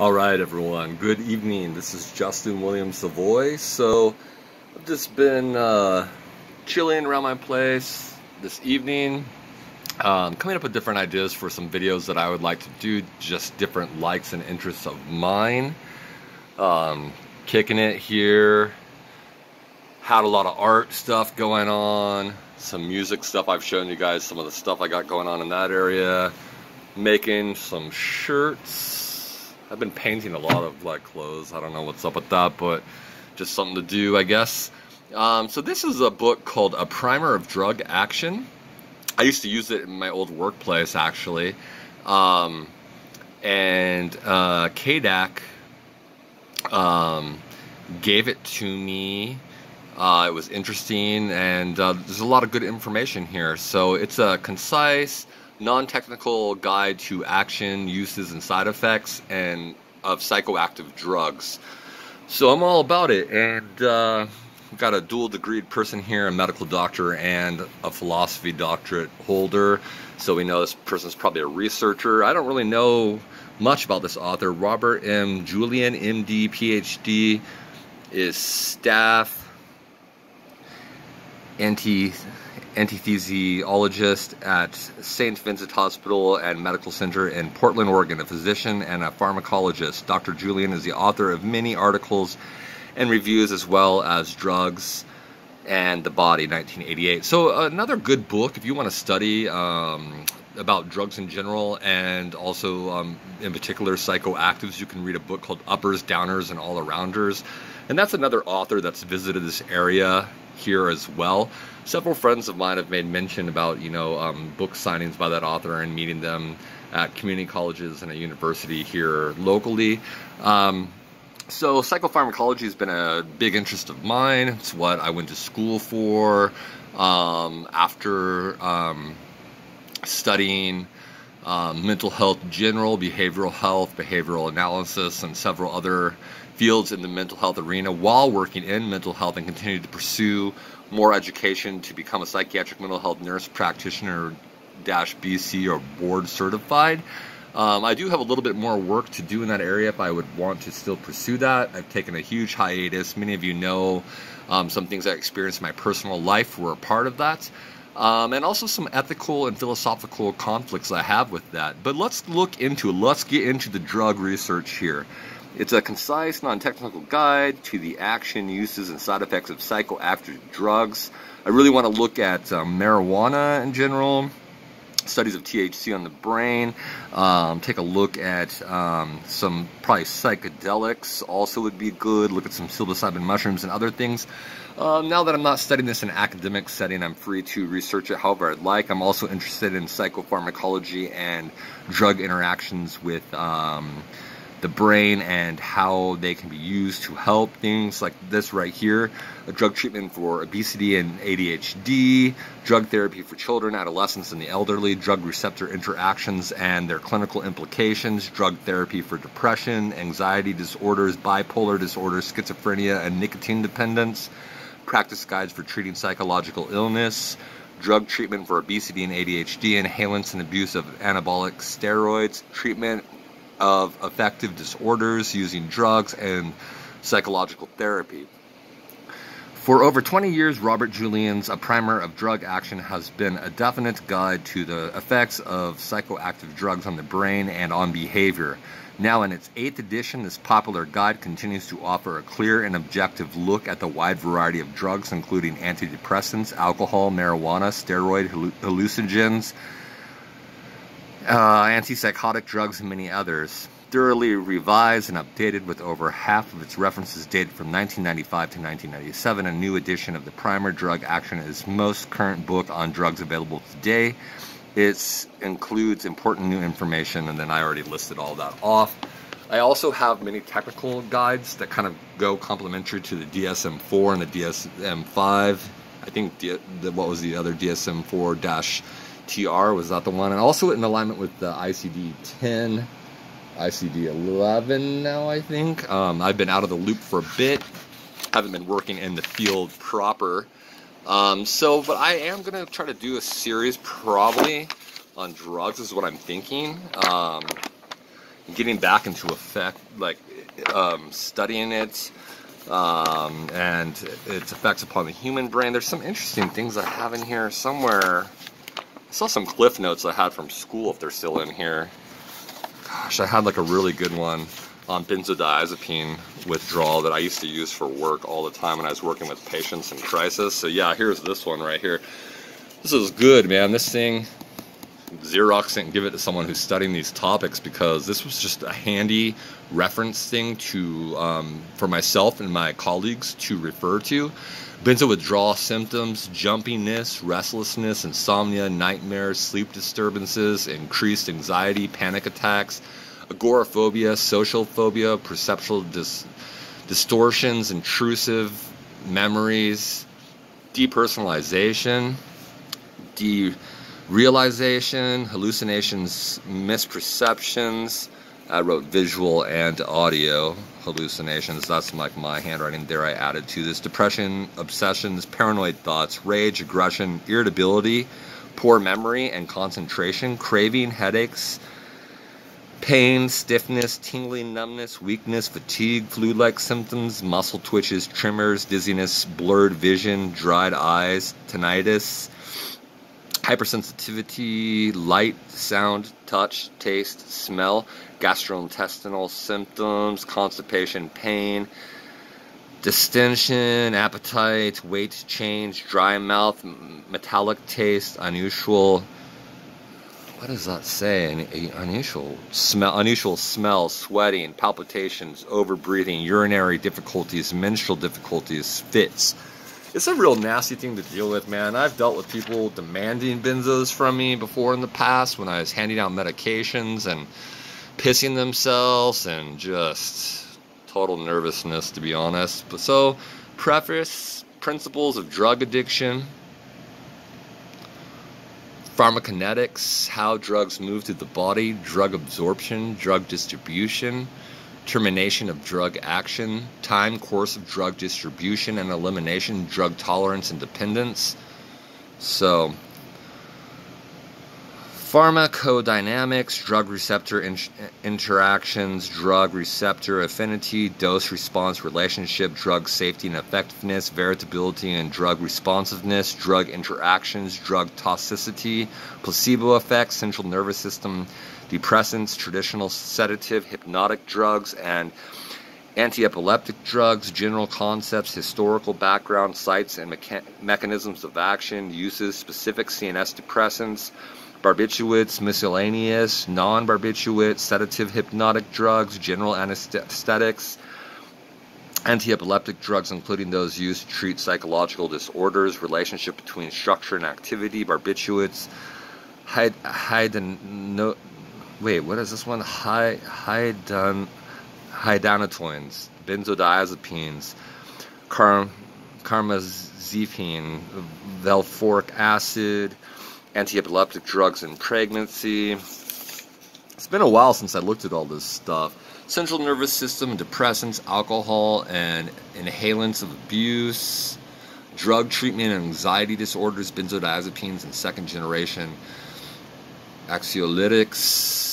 All right, everyone. Good evening. This is Justin Williams Suvoy. So, I've just been uh, chilling around my place this evening, um, coming up with different ideas for some videos that I would like to do, just different likes and interests of mine. Um, kicking it here. Had a lot of art stuff going on, some music stuff. I've shown you guys some of the stuff I got going on in that area. Making some shirts. I've been painting a lot of like clothes. I don't know what's up with that, but just something to do, I guess. Um, so this is a book called A Primer of Drug Action. I used to use it in my old workplace, actually. Um, and uh, KDAC um, gave it to me. Uh, it was interesting, and uh, there's a lot of good information here. So it's a concise, non-technical guide to action, uses, and side effects, and of psychoactive drugs. So I'm all about it, and uh, I've got a dual degreed person here, a medical doctor and a philosophy doctorate holder. So we know this person's probably a researcher. I don't really know much about this author. Robert M. Julien, MD, PhD, is staff anti anesthesiologist at St. Vincent Hospital and Medical Center in Portland, Oregon, a physician and a pharmacologist. Dr. Julien is the author of many articles and reviews as well as Drugs and the Body, 1988. So another good book if you want to study um, about drugs in general and also um, in particular psychoactives. You can read a book called Uppers, Downers, and All Arounders. And that's another author that's visited this area here as well. Several friends of mine have made mention about, you know, um, book signings by that author and meeting them at community colleges and a university here locally. Um, so psychopharmacology has been a big interest of mine. It's what I went to school for. Um, after um, studying um, mental health general, behavioral health, behavioral analysis, and several other fields in the mental health arena while working in mental health and continue to pursue more education to become a psychiatric mental health nurse practitioner dash BC or board certified. Um, I do have a little bit more work to do in that area if I would want to still pursue that. I've taken a huge hiatus. Many of you know um, some things I experienced in my personal life were a part of that. Um, and also some ethical and philosophical conflicts I have with that. But let's look into, let's get into the drug research here. It's a concise, non-technical guide to the action, uses, and side effects of psychoactive drugs. I really want to look at um, marijuana in general, studies of THC on the brain, um, take a look at um, some probably psychedelics also would be good, look at some psilocybin mushrooms and other things. Um, now that I'm not studying this in an academic setting, I'm free to research it however I'd like. I'm also interested in psychopharmacology and drug interactions with um, the brain and how they can be used to help things like this right here a drug treatment for obesity and ADHD, drug therapy for children, adolescents, and the elderly, drug receptor interactions and their clinical implications, drug therapy for depression, anxiety disorders, bipolar disorders, schizophrenia, and nicotine dependence, practice guides for treating psychological illness. Drug treatment for obesity and ADHD, inhalants and abuse of anabolic steroids, treatment of affective disorders using drugs and psychological therapy. For over 20 years, Robert Julien's A Primer of Drug Action has been a definite guide to the effects of psychoactive drugs on the brain and on behavior. Now, in its eighth edition, this popular guide continues to offer a clear and objective look at the wide variety of drugs, including antidepressants, alcohol, marijuana, steroid hallucinogens, uh, antipsychotic drugs, and many others. Thoroughly revised and updated with over half of its references dated from 1995 to 1997, a new edition of the Primer Drug Action is most current book on drugs available today. It includes important new information, and then I already listed all that off. I also have many technical guides that kind of go complementary to the DSM-4 and the DSM-5. I think the, what was the other DSM-4 dash TR was that the one, and also in alignment with the ICD 10, ICD 11 now I think. Um, I've been out of the loop for a bit, haven't been working in the field proper. Um, so, but I am gonna try to do a series probably on drugs. Is what I'm thinking. Um, getting back into effect, like um, studying it um, and its effects upon the human brain. There's some interesting things I have in here somewhere. I saw some cliff notes I had from school if they're still in here. Gosh, I had like a really good one on benzodiazepine withdrawal that I used to use for work all the time when I was working with patients in crisis. So yeah, here's this one right here. This is good, man. This thing, Xerox and give it to someone who's studying these topics because this was just a handy reference thing to um, for myself and my colleagues to refer to. Benzo withdrawal symptoms, jumpiness, restlessness, insomnia, nightmares, sleep disturbances, increased anxiety, panic attacks, agoraphobia, social phobia, perceptual dis- distortions, intrusive memories, depersonalization, derealization, hallucinations, misperceptions. I wrote visual and audio hallucinations. That's like my handwriting there. I added to this depression, obsessions, paranoid thoughts, rage, aggression, irritability, poor memory and concentration, craving, headaches, pain, stiffness, tingling, numbness, weakness, fatigue, flu like symptoms, muscle twitches, tremors, dizziness, blurred vision, dried eyes, tinnitus, hypersensitivity, light, sound, touch, taste, smell, gastrointestinal symptoms, constipation, pain, distension, appetite, weight change, dry mouth, metallic taste, unusual what does that say? Unusual smell, unusual smell, sweating, palpitations, overbreathing, urinary difficulties, menstrual difficulties, fits. It's a real nasty thing to deal with, man. I've dealt with people demanding benzos from me before in the past when I was handing out medications and pissing themselves and just total nervousness, to be honest. But so, preface principles of drug addiction pharmacokinetics, how drugs move through the body, drug absorption, drug distribution, termination of drug action, time course of drug distribution and elimination, drug tolerance and dependence. So, Pharmacodynamics, drug receptor in- interactions, drug receptor affinity, dose response relationship, drug safety and effectiveness, veritability and drug responsiveness, drug interactions, drug toxicity, placebo effects, central nervous system depressants, traditional sedative, hypnotic drugs, and anti-epileptic drugs, general concepts, historical background, sites and mecha- mechanisms of action, uses, specific CNS depressants barbiturates, miscellaneous, non barbiturate, sedative hypnotic drugs, general anesthetics, anti epileptic drugs, including those used to treat psychological disorders, relationship between structure and activity, barbiturates, hyd, no, wait, what is this one? Hydon, hydanatoins, benzodiazepines, car, carbamazepine, valproic acid, anti-epileptic drugs in pregnancy. It's been a while since I looked at all this stuff. Central nervous system, depressants, alcohol, and inhalants of abuse, drug treatment and anxiety disorders, benzodiazepines, and second generation anxiolytics,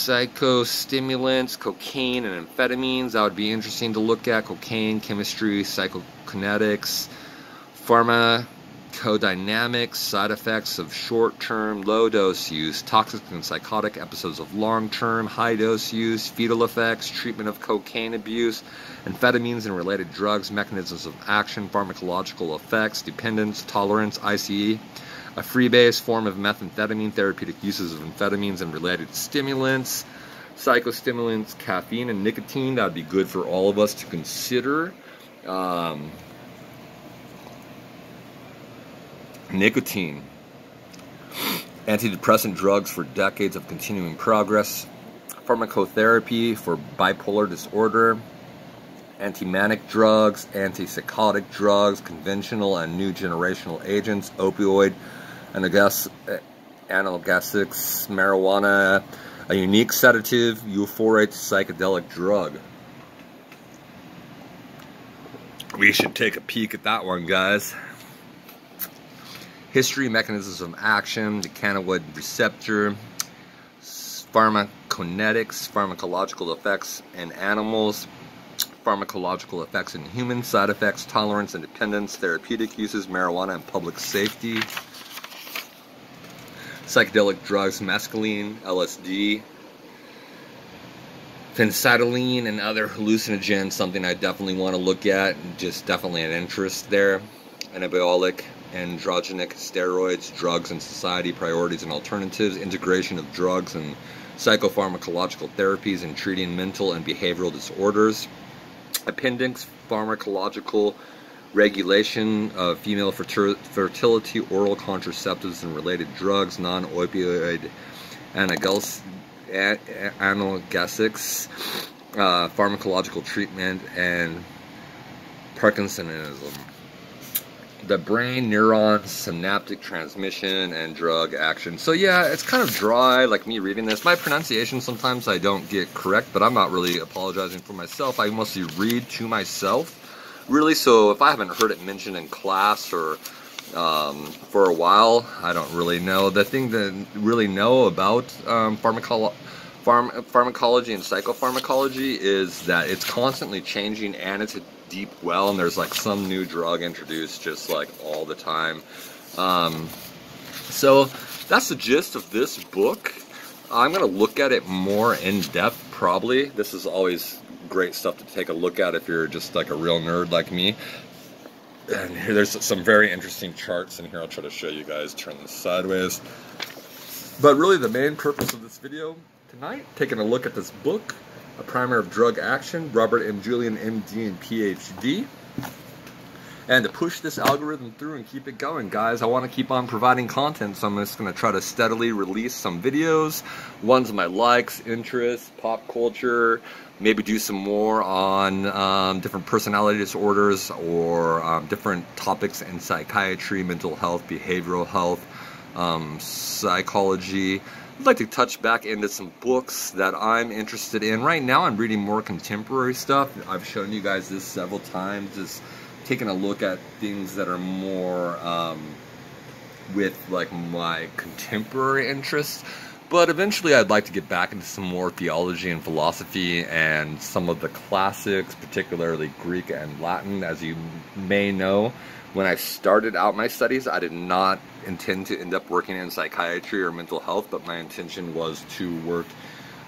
psychostimulants, cocaine, and amphetamines. That would be interesting to look at. Cocaine, chemistry, psychokinetics, pharma pharmacodynamics, side effects of short term, low dose use, toxic and psychotic episodes of long term, high dose use, fetal effects, treatment of cocaine abuse, amphetamines and related drugs, mechanisms of action, pharmacological effects, dependence, tolerance, ICE, a freebase form of methamphetamine, therapeutic uses of amphetamines and related stimulants, psychostimulants, caffeine, and nicotine. That would be good for all of us to consider. Um, nicotine, antidepressant drugs for decades of continuing progress, pharmacotherapy for bipolar disorder, anti-manic drugs, antipsychotic drugs, conventional and new generational agents, opioid, and eh, analgesics, marijuana, a unique sedative, euphoric psychedelic drug. We should take a peek at that one, guys history, mechanisms of action, the cannabinoid receptor, pharmacokinetics, pharmacological effects in animals, pharmacological effects in humans, side effects, tolerance and dependence, therapeutic uses, marijuana and public safety, psychedelic drugs, mescaline, LSD, phencytoline and other hallucinogens, something I definitely want to look at, just definitely an interest there. Anabolic, androgenic steroids, drugs and society, priorities and alternatives, integration of drugs and psychopharmacological therapies in treating mental and behavioral disorders, appendix pharmacological regulation of female fertility, oral contraceptives and related drugs, non-opioid analgesics, uh, pharmacological treatment, and Parkinsonism. The brain, neurons, synaptic transmission, and drug action. So yeah, it's kind of dry, like me reading this. My pronunciation sometimes I don't get correct, but I'm not really apologizing for myself. I mostly read to myself, really. So if I haven't heard it mentioned in class or um, for a while. I don't really know. The thing that really know about um, pharmacolo pharm pharmacology and psychopharmacology is that it's constantly changing and it's deep well and there's like some new drug introduced just like all the time. Um, so that's the gist of this book. I'm going to look at it more in depth probably. This is always great stuff to take a look at if you're just like a real nerd like me. And here there's some very interesting charts in here. I'll try to show you guys. Turn this sideways. But really the main purpose of this video tonight, taking a look at this book, A Primer of Drug Action, Robert M. Julien, MD and PhD. And to push this algorithm through and keep it going, guys, I want to keep on providing content, so I'm just going to try to steadily release some videos, ones of my likes, interests, pop culture, maybe do some more on um, different personality disorders or um, different topics in psychiatry, mental health, behavioral health, um, psychology, I'd like to touch back into some books that I'm interested in. Right now I'm reading more contemporary stuff. I've shown you guys this several times, just taking a look at things that are more um, with like my contemporary interests. But eventually I'd like to get back into some more theology and philosophy and some of the classics, particularly Greek and Latin. As you may know, when I started out my studies, I did not intend to end up working in psychiatry or mental health, but my intention was to work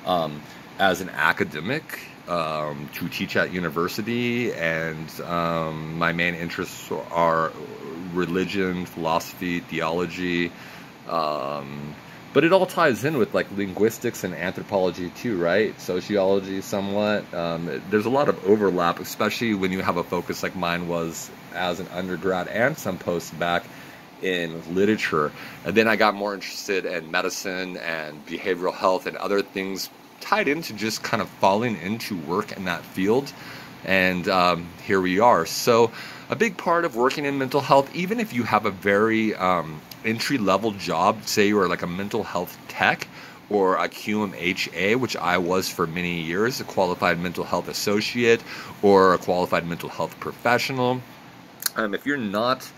um, as an academic, um, to teach at university, and um, my main interests are religion, philosophy, theology. Um, but it all ties in with like linguistics and anthropology too, right? Sociology, somewhat. Um, there's a lot of overlap, especially when you have a focus like mine was as an undergrad and some post back in literature. And then I got more interested in medicine and behavioral health and other things tied into just kind of falling into work in that field. And um, here we are. So, a big part of working in mental health, even if you have a very um, entry level job, say you are like a mental health tech or a QMHA, which I was for many years, a qualified mental health associate or a qualified mental health professional. Um, if you're not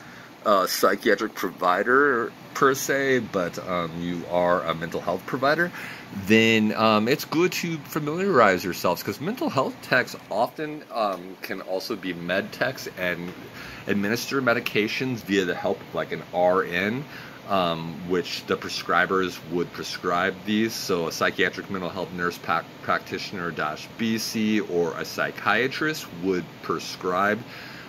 a psychiatric provider per se, but um, you are a mental health provider, then um, it's good to familiarize yourselves because mental health techs often um, can also be med techs and administer medications via the help of like an RN. Um, which the prescribers would prescribe these. So, a psychiatric mental health nurse practitioner BC or a psychiatrist would prescribe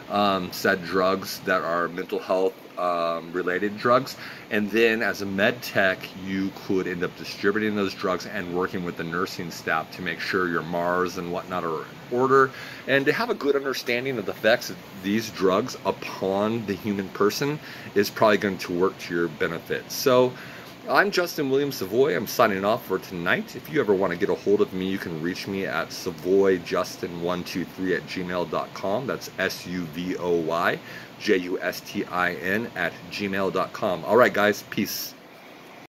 um, said drugs that are mental health um, related drugs. And then as a med tech, you could end up distributing those drugs and working with the nursing staff to make sure your MARS and whatnot are in order and to have a good understanding of the effects of these drugs upon the human person is probably going to work to your benefit. So I'm Justin Williams Suvoy. I'm signing off for tonight. If you ever want to get a hold of me, you can reach me at suvoyjustin123 at gmail.com. That's S U V O Y J U S T I N at gmail.com. All right, guys, peace.